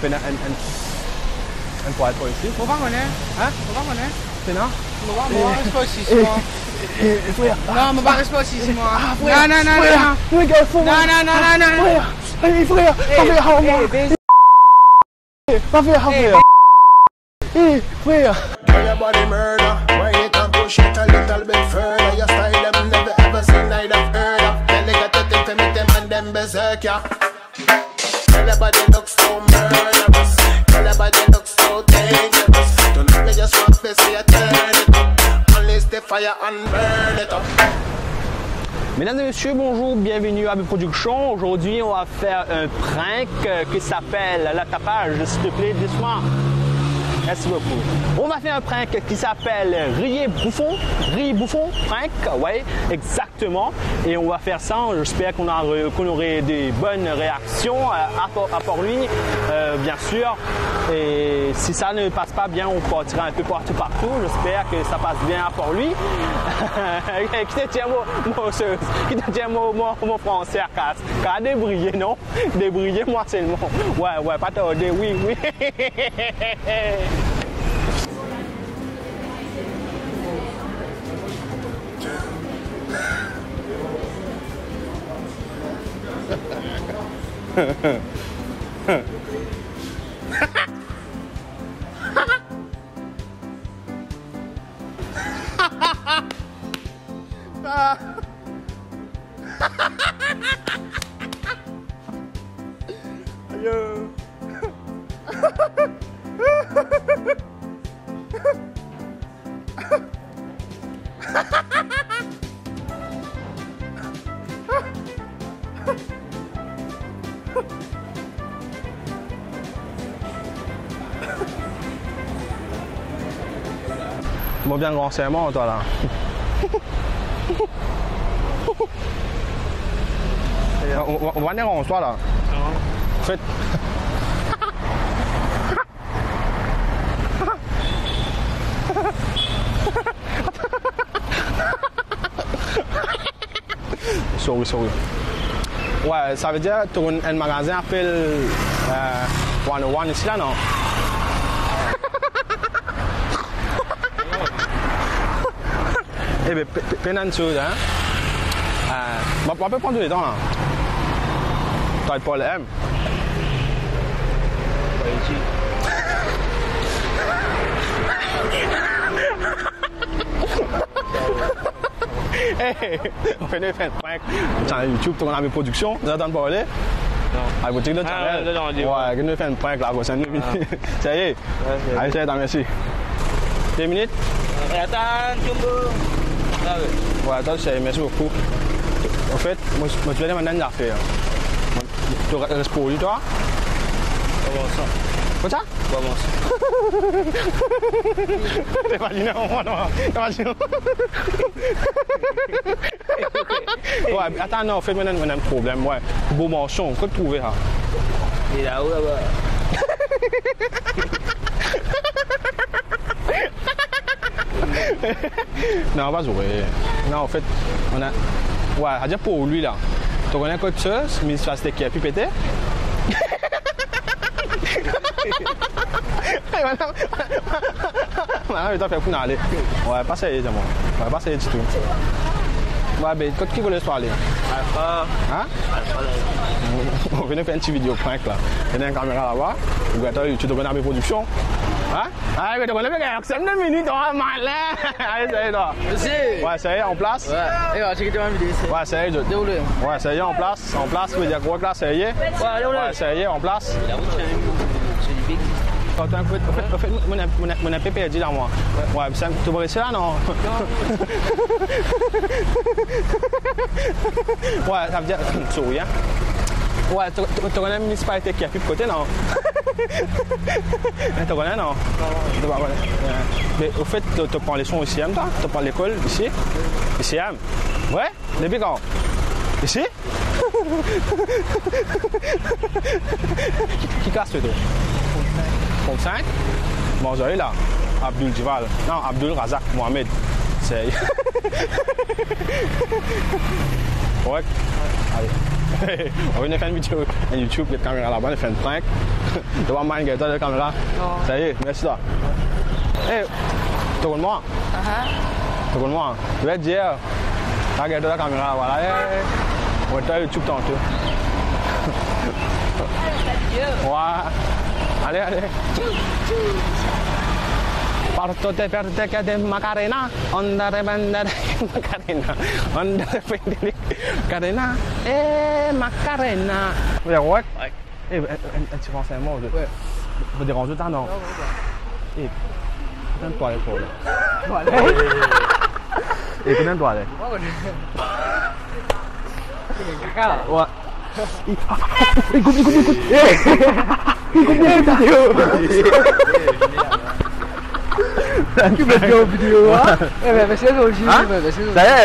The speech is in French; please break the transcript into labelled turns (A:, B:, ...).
A: Bina, and you it a little bit further? Your style them never ever seen, heard of. Then they got to think them and them berserk, yeah.
B: Mesdames et messieurs, bonjour, bienvenue à mes productions. Aujourd'hui, on va faire un prank euh, qui s'appelle la tapage. S'il te plaît, dis-moi. Merci beaucoup. On va faire un prank qui s'appelle Rier Bouffon. Rier Bouffon, prank, ouais, exactement. Et on va faire ça. J'espère qu'on qu'on aurait des bonnes réactions euh, à, à part lui, euh, bien sûr. Et si ça ne passe pas bien, on partira un peu partout partout. J'espère que ça passe bien à part lui. qui te tient mon, qui te mon, français à casse. Car débriller, non? Débriller, moi seulement. Ouais, ouais, pas tarder, oui, oui. ah.
C: Bon, bien grand serment, toi, là. On, va en soi, là. En fait... sorry, sorry. Ouais, ça veut dire tu un magasin appelle euh, 101 ici, là, non? Eh bien, de choses, hein. Euh, on peut prendre du temps, là. T'as pas le M. Hey, on fait des prank. Channel YouTube, tu as mes productions. Vous entendez parler?
B: Non.
C: Ah, vous
B: Ah, là, on dit,
C: Ouais, nous fait une prank là, quoi. Ça nous Ça y est.
B: c'est
C: Allez, ça y est, merci. Deux minutes?
B: Attends, Jumbo.
C: Ouais, c'est- merci beaucoup. En fait, moi, je moi, je vais demander une affaire. Moi, Tu restes pour lui, toi?
B: Comment ça?
C: Comme ça?
B: Comment ça?
C: T'imagines, non, non, t'imagines. Ouais, attends, non, en fait, maintenant, on a un problème, ouais. Beau manchon, quoi trouver, hein?
B: Il est là-haut, là-bas.
C: Non, pas jouer. Non, en fait, on a. Ouais, à dire pour lui, là. Tu connais quelque chose, mais ça c'était qui a pu péter? Maintenant, il t'a fait pour aller. Ouais, pas ça, c'est moi. Ouais, pas ça, du tout. Ouais, ben, quand qui voulait se parler?
B: Alpha.
C: Hein?
B: Alpha, là.
C: On de faire une petite vidéo prank là. Il y a une caméra là-bas. Vous avez YouTube de mes productions. Ah, mais tu connais bien, c'est une minute, oh, malin! Allez, ça y est, toi.
D: Merci.
C: Ouais, ça y est, en place.
D: Ouais. Et alors, checker ma vidéo.
C: Ouais, ça y est, je-
D: Déroulé.
C: Ouais, ça y est, en place. En place, vous dire quoi que là, ça y est.
D: Ouais, déroulé.
C: Ouais, ça y est, en place.
B: La route, du big.
C: Attends, en fait, mon, épée perdu dans moi. Ouais, ça, tu vas rester là, non? ouais, ça veut dire. Souris, hein? Ouais, tu connais la municipalité qui a de côté, non? Tu connais, non? Ouais. Mais au fait, tu tu prends les sons ici, toi? Tu prends l'école ici? Ici? Ouais? Depuis quand? Ici? qui, casse, toi? 35 Bon, là. Abdul Jival. Non, Abdul Razak Mohamed. C'est. Correct? Allez. on de faire une vidéo sur YouTube, il y a une caméra là-bas, on fait une prank. Tu vois, man, il y a la caméra.
D: Non.
C: Ça y est, merci toi. Hé, tu connais moi? Tu connais moi? Je vais dire, regarde la caméra, voilà. eh, On va faire YouTube tantôt. Ouais. Allez, allez. Parto te perte que de Macarena, onda de banda de Macarena, onda de pendele Macarena, eh Macarena. Vous êtes ouais?
D: Ouais.
C: Eh, un petit français mort.
D: Ouais.
C: Vous dérangez tant non? Eh, putain de toilette pour là.
D: Voilà.
C: Eh, putain de toilette.
D: Caca là.
C: Ouais. Écoute, écoute, écoute. Eh, écoute bien la vidéo.
D: Tu me fais une vidéo hein Eh ben c'est ça aussi,
C: Hein
D: ben c'est ça.
C: Ça y